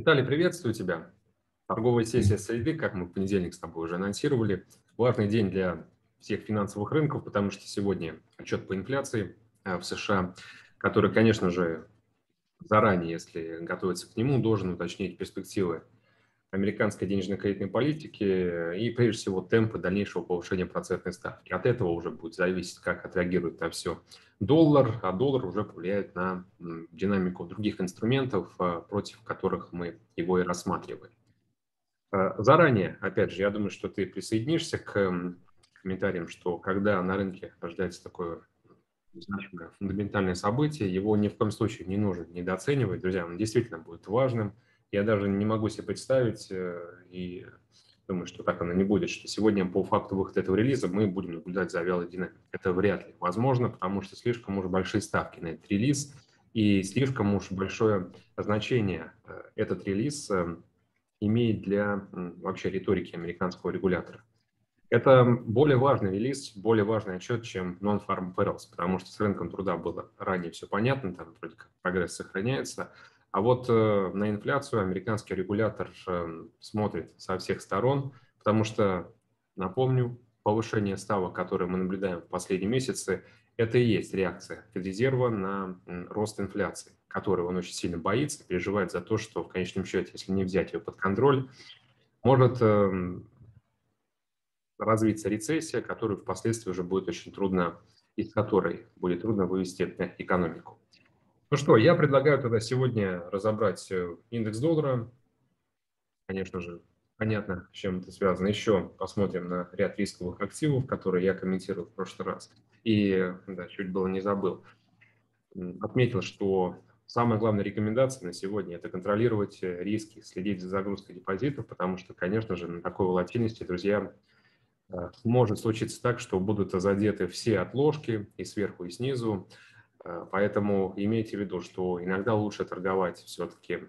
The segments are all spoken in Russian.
Виталий, приветствую тебя. Торговая сессия среды, как мы в понедельник с тобой уже анонсировали. Важный день для всех финансовых рынков, потому что сегодня отчет по инфляции э, в США, который, конечно же, заранее, если готовиться к нему, должен уточнить перспективы американской денежно-кредитной политики и, прежде всего, темпы дальнейшего повышения процентной ставки. От этого уже будет зависеть, как отреагирует на все доллар, а доллар уже повлияет на динамику других инструментов, а, против которых мы его и рассматриваем. А, заранее, опять же, я думаю, что ты присоединишься к комментариям, что когда на рынке ожидается такое значимое фундаментальное событие, его ни в коем случае не нужно недооценивать. Друзья, он действительно будет важным – я даже не могу себе представить, э, и думаю, что так оно не будет, что сегодня по факту выхода этого релиза мы будем наблюдать за вялой динамикой. Это вряд ли возможно, потому что слишком уж большие ставки на этот релиз, и слишком уж большое значение э, этот релиз э, имеет для вообще риторики американского регулятора. Это более важный релиз, более важный отчет, чем Non-Farm Payrolls, потому что с рынком труда было ранее все понятно, там вроде как прогресс сохраняется, а вот э, на инфляцию американский регулятор э, смотрит со всех сторон, потому что, напомню, повышение ставок, которое мы наблюдаем в последние месяцы, это и есть реакция Федрезерва на рост инфляции, которой он очень сильно боится, переживает за то, что в конечном счете, если не взять ее под контроль, может э, развиться рецессия, которую впоследствии уже будет очень трудно, из которой будет трудно вывести экономику. Ну что, я предлагаю тогда сегодня разобрать э, индекс доллара. Конечно же, понятно, с чем это связано. Еще посмотрим на ряд рисковых активов, которые я комментировал в прошлый раз. И, да, чуть было не забыл. Отметил, что самая главная рекомендация на сегодня – это контролировать э, риски, следить за загрузкой депозитов, потому что, конечно же, на такой волатильности, друзья, э, может случиться так, что будут задеты все отложки и сверху, и снизу. Э, поэтому имейте в виду, что иногда лучше торговать все-таки,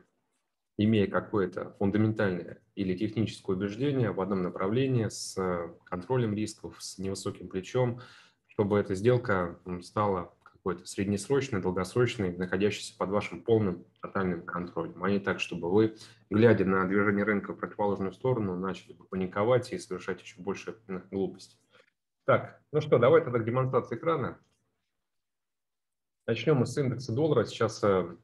имея какое-то фундаментальное или техническое убеждение в одном направлении с контролем рисков, с невысоким плечом, чтобы эта сделка стала какой-то среднесрочной, долгосрочной, находящейся под вашим полным тотальным контролем, а не так, чтобы вы, глядя на движение рынка в противоположную сторону, начали паниковать и совершать еще больше глупостей. Так, ну что, давай тогда к демонстрации экрана. Начнем мы с индекса доллара. Сейчас э,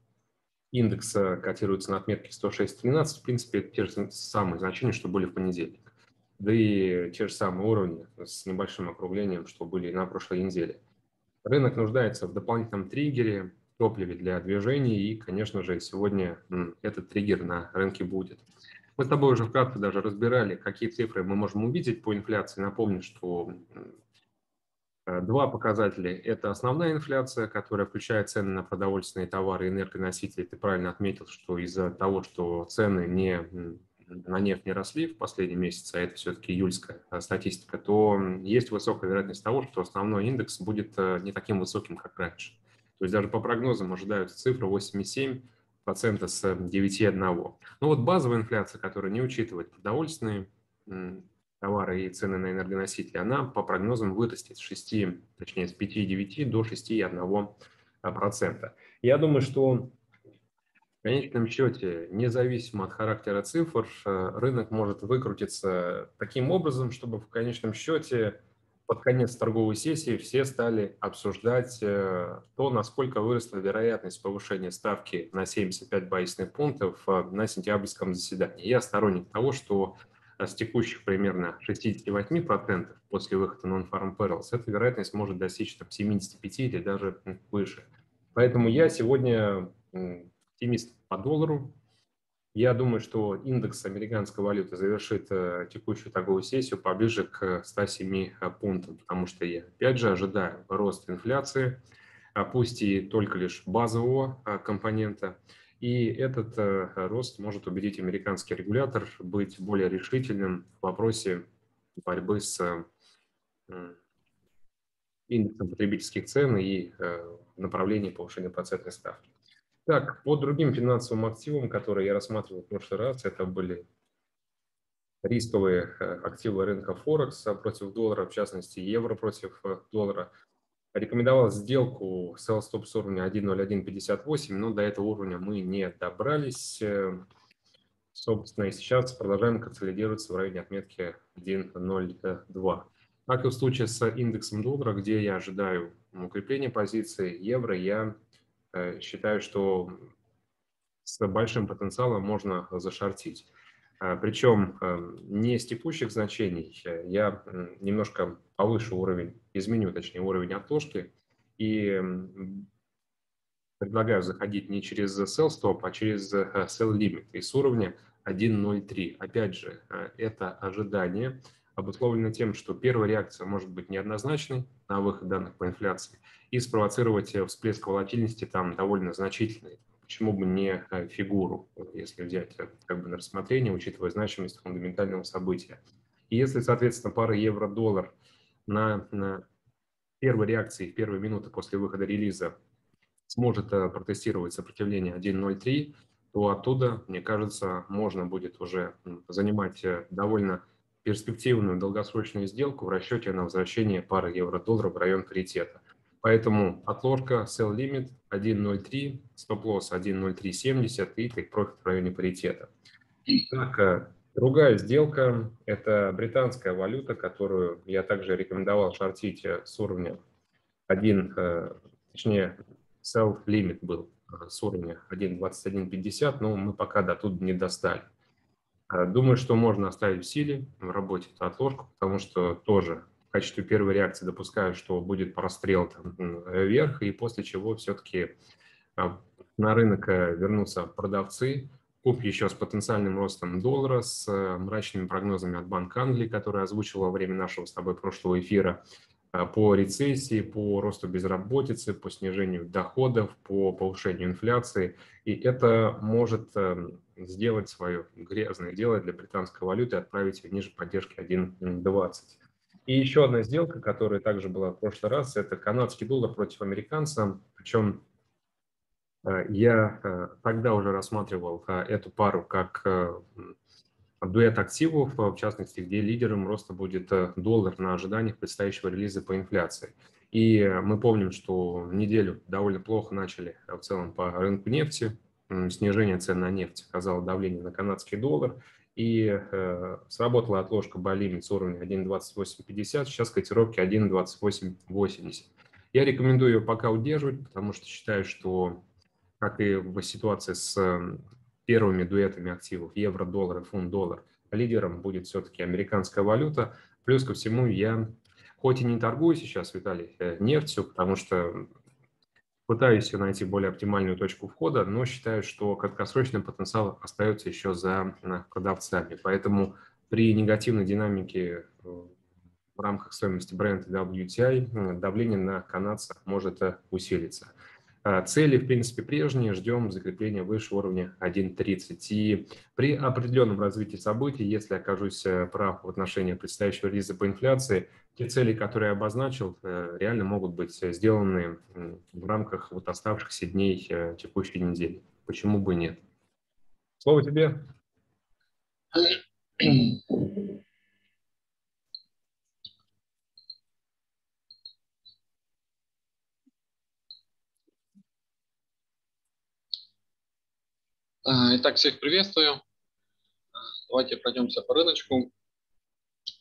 индекс э, котируется на отметке 106.13. В принципе, это те же самые значения, что были в понедельник. Да и те же самые уровни с небольшим округлением, что были на прошлой неделе. Рынок нуждается в дополнительном триггере, топливе для движений, и, конечно же, сегодня этот триггер на рынке будет. Мы с тобой уже вкратце даже разбирали, какие цифры мы можем увидеть по инфляции. Напомню, что два показателя – это основная инфляция, которая включает цены на продовольственные товары и энергоносители. Ты правильно отметил, что из-за того, что цены не, на нефть не росли в последние месяцы, а это все-таки июльская э, статистика, то есть высокая вероятность того, что основной индекс будет э, не таким высоким, как раньше. То есть даже по прогнозам ожидаются цифры 8,7% с 9,1%. Ну вот базовая инфляция, которая не учитывает продовольственные товары и цены на энергоносители, она по прогнозам вырастет с 6, точнее с 5,9 до 6,1%. Я думаю, что в конечном счете, независимо от характера цифр, э, рынок может выкрутиться таким образом, чтобы в конечном счете под конец торговой сессии все стали обсуждать э, то, насколько выросла вероятность повышения ставки на 75 базисных пунктов э, на сентябрьском заседании. Я сторонник того, что с текущих примерно 68% после выхода Non-Farm Perils, эта вероятность может достичь там, 75 или даже выше. Поэтому я сегодня оптимист по доллару. Я думаю, что индекс американской валюты завершит э, текущую торговую сессию поближе к 107 э, пунктам, потому что я, опять же, ожидаю рост инфляции, а пусть и только лишь базового э, компонента – и этот э, рост может убедить американский регулятор быть более решительным в вопросе борьбы с э, индексом потребительских цен и э, направлении повышения процентной ставки. Так, по другим финансовым активам, которые я рассматривал в прошлый раз, это были рисковые активы рынка Форекс против доллара, в частности, евро против доллара – Рекомендовал сделку sell stop с уровня 1.0158, но до этого уровня мы не добрались. Собственно, и сейчас продолжаем консолидироваться в районе отметки 1.02. Как и в случае с индексом доллара, где я ожидаю укрепления позиции евро, я э, считаю, что с большим потенциалом можно зашортить. А, Причем э, не с текущих значений, я немножко повыше уровень, изменю, точнее, уровень отложки и предлагаю заходить не через sell stop, а через э, sell limit и с уровня 1.03. Опять же, это ожидание – обусловлено тем, что первая реакция может быть неоднозначной на выход данных по инфляции и спровоцировать э, всплеск волатильности там довольно значительный. Почему бы не э, фигуру, если взять э, как бы на рассмотрение, учитывая значимость фундаментального события. И если, соответственно, пара евро-доллар на, на первой реакции, в первые минуты после выхода релиза сможет протестировать сопротивление 1.03, то оттуда, мне кажется, можно будет уже занимать довольно перспективную долгосрочную сделку в расчете на возвращение пары евро-доллара в район паритета. Поэтому отложка sell limit 1.03, стоп-лосс 1.0370 и take profit в районе паритета. Так, э, другая сделка – это британская валюта, которую я также рекомендовал шортить э, с уровня 1, э, точнее, sell limit был с уровня 1.2150, но мы пока до туда не достали. Думаю, что можно оставить в силе в работе эту отложку, потому что тоже в качестве первой реакции допускаю, что будет прострел там, вверх, и после чего все-таки э, на рынок э, вернутся продавцы, куп еще с потенциальным ростом доллара, с мрачными прогнозами от Банка Англии, который озвучил во время нашего с тобой прошлого эфира, по рецессии, по росту безработицы, по снижению доходов, по повышению инфляции. И это может эм, сделать свое грязное дело для британской валюты отправить ее ниже поддержки 1.20. И еще одна сделка, которая также была в прошлый раз, это канадский доллар против американца. Причем э, я э, тогда уже рассматривал э, эту пару как дуэт активов, в частности, где лидером роста будет доллар на ожиданиях предстоящего релиза по инфляции. И мы помним, что неделю довольно плохо начали в целом по рынку нефти снижение цен на нефть оказало давление на канадский доллар, и э, сработала отложка Балимит с уровня 1.2850, сейчас котировки 1.2880. Я рекомендую ее пока удерживать, потому что считаю, что, как и в ситуации с первыми дуэтами активов евро-доллар и фунт-доллар, лидером будет все-таки американская валюта. Плюс ко всему я, хоть и не торгую сейчас, Виталий, э, нефтью, потому что Пытаюсь найти более оптимальную точку входа, но считаю, что краткосрочный потенциал остается еще за продавцами. Поэтому при негативной динамике э, в рамках стоимости бренда WTI давление на канадца может э, усилиться. А, цели, в принципе, прежние. Ждем закрепления выше уровня 1.30. И при определенном развитии событий, если окажусь э, прав в отношении предстоящего релиза по инфляции, те цели, которые я обозначил, э, реально могут быть сделаны в рамках вот оставшихся дней э, текущей недели. Почему бы нет? Слово тебе. итак, всех приветствую. Давайте пройдемся по рыночку.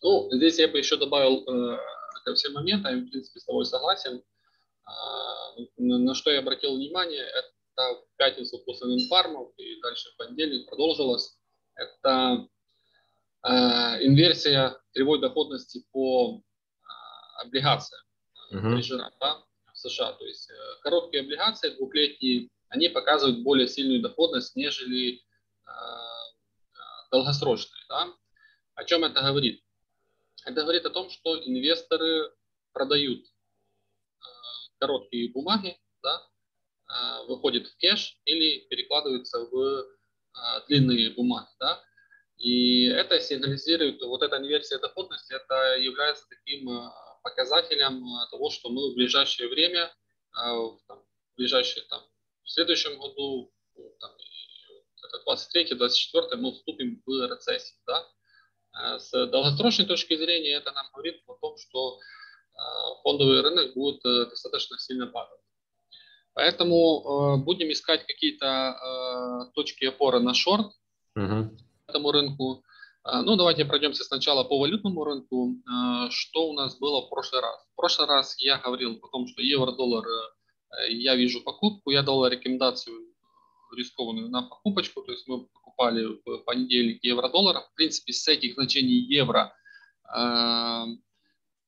Ну, здесь я бы еще добавил э, ко всем моментам, в принципе, с тобой согласен. Э, на что я обратил внимание, это в пятницу после инфармов и дальше в понедельник продолжилось. Это э, инверсия кривой доходности по э, облигациям uh-huh. да, в США. То есть э, короткие облигации двухлетние они показывают более сильную доходность, нежели э, долгосрочные. Да? О чем это говорит? Это говорит о том, что инвесторы продают э, короткие бумаги, да, э, выходят в кэш или перекладываются в э, длинные бумаги. Да? И это сигнализирует, вот эта инверсия доходности, это является таким э, показателем э, того, что мы в ближайшее время, э, в ближайшие там, в следующем году, ну, там, это 23-24, мы вступим в рецессию. Да? Э, с долгосрочной точки зрения это нам говорит о том, что э, фондовый рынок будет э, достаточно сильно падать. Поэтому будем искать какие-то точки опоры на шорт. Угу. этому рынку. Ну, давайте пройдемся сначала по валютному рынку. Что у нас было в прошлый раз? В прошлый раз я говорил о том, что евро-доллар я вижу покупку, я дал рекомендацию рискованную на покупочку, то есть мы покупали в понедельник евро-доллар. В принципе, с этих значений евро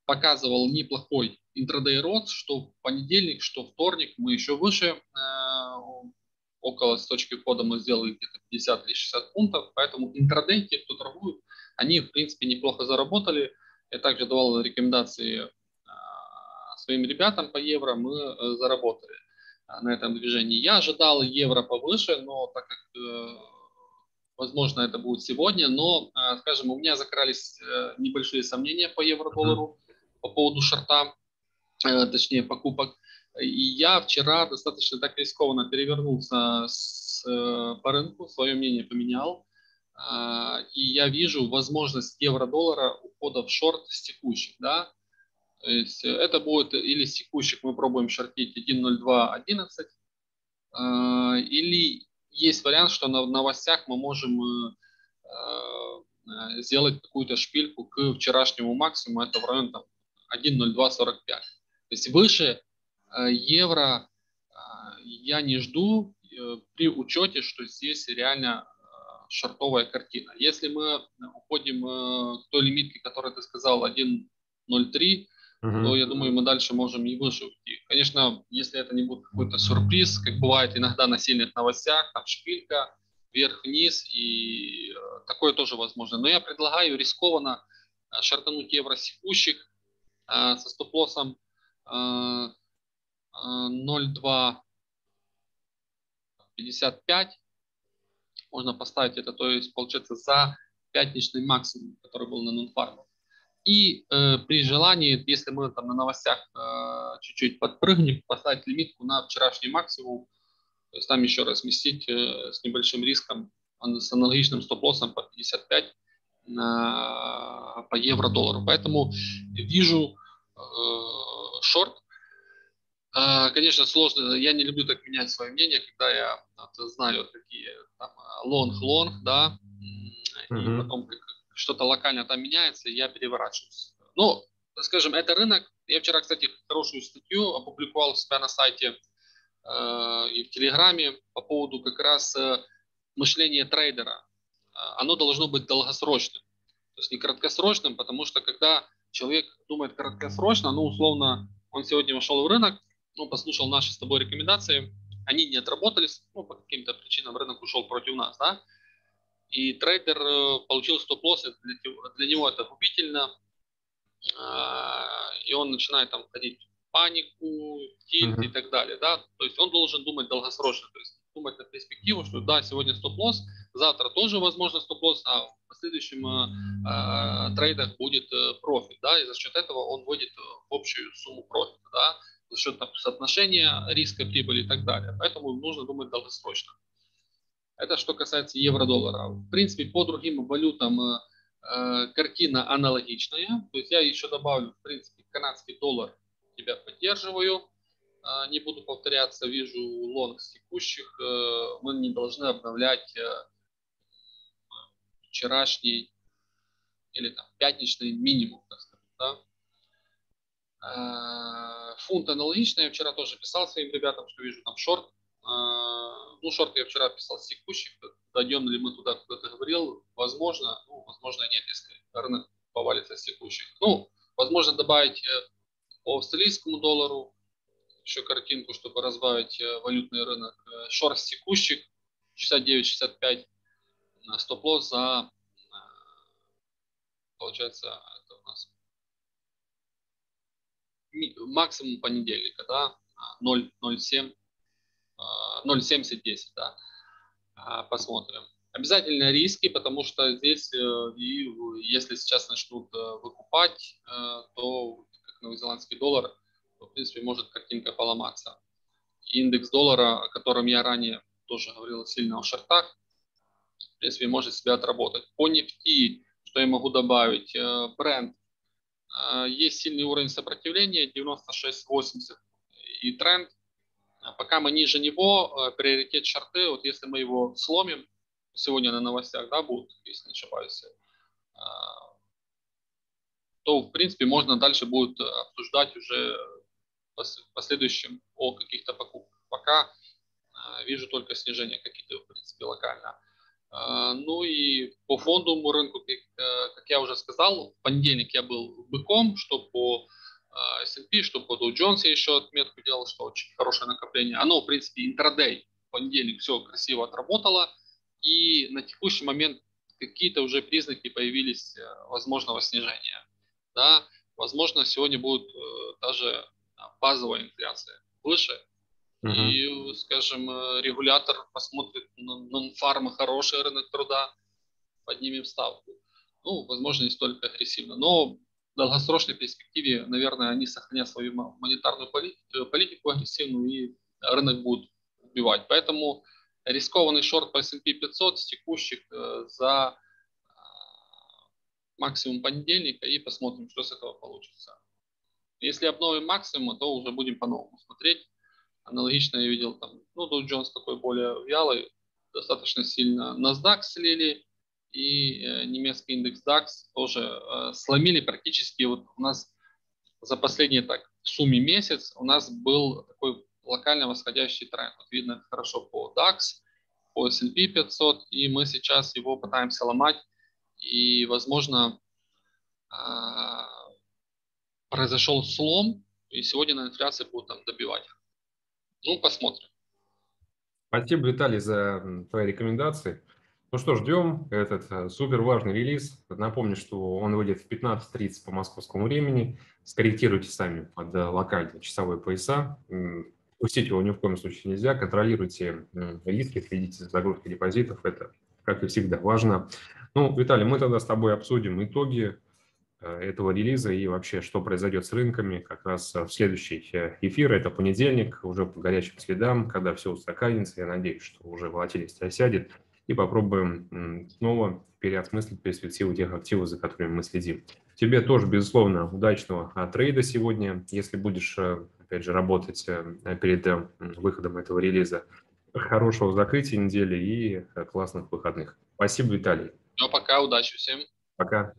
показывал неплохой интрадей рост, что в понедельник, что вторник мы еще выше, э, около с точки входа мы сделали где-то 50 или 60 пунктов, поэтому интрадей, те, кто торгует, они в принципе неплохо заработали. Я также давал рекомендации э, своим ребятам по евро, мы э, заработали на этом движении. Я ожидал евро повыше, но так как возможно это будет сегодня, но, скажем, у меня закрались небольшие сомнения по евро-доллару по поводу шарта, э, точнее покупок. И я вчера достаточно так рискованно перевернулся с, э, по рынку, свое мнение поменял. А, и я вижу возможность евро-доллара ухода в шорт с текущих. Да? То есть э, это будет или с текущих мы пробуем шортить 1.02.11, а, или есть вариант, что на новостях мы можем сделать какую-то шпильку к вчерашнему максимуму, это в районе там, 1.0245. То есть выше э, евро э, я не жду э, при учете, что здесь реально шортовая картина. Если мы уходим к той лимитке, которую ты сказал, 1.03, uh-huh. то я думаю, мы дальше можем и выше уйти. Конечно, если это не будет какой-то сюрприз, как бывает иногда на сильных новостях, там шпилька, вверх-вниз, и такое тоже возможно. Но я предлагаю рискованно шартануть евро секущих, Э, со стоп-лоссом 0,255 можно поставить это, то есть получается за пятничный максимум, который был на нонфарме. И э, при желании, если мы там на новостях э, чуть-чуть подпрыгнем, поставить лимитку на вчерашний максимум, то есть там еще разместить э, с небольшим риском, с аналогичным стоп-лоссом по 55 по евро-доллару. Поэтому вижу э, шорт. Э, конечно, сложно. Я не люблю так менять свое мнение, когда я, знаете, такой лонг-лонг, да, mm-hmm. и потом что-то локально там меняется, я переворачиваюсь. Ну, скажем, это рынок. Я вчера, кстати, хорошую статью опубликовал у себя на сайте э, и в Телеграме по поводу как раз э, мышления трейдера. А, оно должно быть долгосрочным. То есть не краткосрочным, потому что когда человек думает краткосрочно, ну, условно, он сегодня вошел в рынок, ну, послушал наши с тобой рекомендации, они не отработались, ну, по каким-то причинам рынок ушел против нас, да, и трейдер э, получил стоп-лосс, для, для него это губительно, а, и он начинает там входить в панику, тильт uh-huh. и так далее, да, то есть он должен думать долгосрочно, то есть думать на перспективу, что да, сегодня стоп-лосс, завтра тоже возможно стоп-лосс, а в последующем э, э, трейдах будет э, профит, да, и за счет этого он вводит в общую сумму профита, да, за счет там, соотношения риска, прибыли и так далее. Поэтому нужно думать долгосрочно. Это что касается евро-доллара. В принципе, по другим валютам э, э, картина аналогичная. То есть я еще добавлю, в принципе, канадский доллар тебя поддерживаю. А, не буду повторяться, вижу лонг с текущих, э, мы не должны обновлять э, вчерашний или там пятничный минимум, так сказать, да. А, фунт аналогичный, я вчера тоже писал своим ребятам, что вижу там шорт. А, ну, шорт я вчера писал с текущих, дойдем ли мы туда, куда ты говорил, возможно, ну, возможно нет, если рынок повалится с текущих. Ну, возможно добавить э, по австралийскому доллару, еще картинку, чтобы разбавить э, валютный рынок. Э, шорт текущих 69-65 стоп-лосс за, получается, это у нас максимум понедельника, да, 0,07, 0,70-10, да, а, посмотрим. Обязательно риски, потому что здесь, и если сейчас начнут выкупать, то как новозеландский доллар – то, в принципе, может картинка поломаться. Индекс доллара, о котором я ранее тоже говорил сильно о шартах, в принципе, может себя отработать. По нефти, что я могу добавить, э, бренд, э, есть сильный уровень сопротивления 96-80 и тренд. Пока мы ниже него, э, приоритет шарты, вот если мы его сломим, сегодня на новостях, да, будут, если не ошибаюсь, то, в принципе, можно дальше будет обсуждать уже в последующем о каких-то покупках. Пока вижу только снижение какие-то, в принципе, локально. Ну и по фондовому рынку, как я уже сказал, в понедельник я был быком, что по S&P, что по Dow Jones я еще отметку делал, что очень хорошее накопление. Оно, в принципе, интрадей, в понедельник все красиво отработало, и на текущий момент какие-то уже признаки появились э, возможного снижения. Да? Возможно, сегодня будет э, даже базовая инфляция выше, uh-huh. и, скажем, э, регулятор посмотрит на нон-фарма хороший рынок труда, поднимем ставку. Ну, возможно, не столько агрессивно, но долгосрочной перспективе, наверное, они сохранят свою монетарную политику, политику агрессивную и рынок будут убивать. Поэтому рискованный шорт по S&P 500 с текущих э, за э, максимум понедельника и посмотрим, что с этого получится. Если обновим максимум, то уже будем по-новому смотреть. Аналогично я видел там, ну, Dow Jones такой более вялый, достаточно сильно NASDAQ слили, и э, немецкий индекс DAX тоже э, сломили практически. Вот у нас за последний так в сумме месяц у нас был такой локально восходящий тренд. Вот видно хорошо по DAX, по S&P 500, и мы сейчас его пытаемся ломать, и, возможно, э, произошел слом, и сегодня на инфляции будут там добивать. Ну, посмотрим. Спасибо, Виталий, за твои рекомендации. Ну что, ждем этот э, супер важный релиз. Напомню, что он выйдет в 15.30 по московскому времени. Скорректируйте сами под э, локальные часовые пояса. Пустить его ни в коем случае нельзя. Контролируйте риски, следите за загрузкой депозитов. Это, как и всегда, важно. Ну, Виталий, мы тогда с тобой обсудим итоги э, этого релиза и вообще, что произойдет с рынками как раз в следующий эфир. Это понедельник, уже по горячим следам, когда все устаканится. Я надеюсь, что уже волатильность осядет и попробуем снова переосмыслить перспективу тех активов, за которыми мы следим. Тебе тоже, безусловно, удачного а, трейда сегодня, если будешь, э, опять же, работать э, перед э, выходом этого релиза. Хорошего закрытия недели и классных выходных. Спасибо, Виталий. Ну, пока, удачи всем. Пока.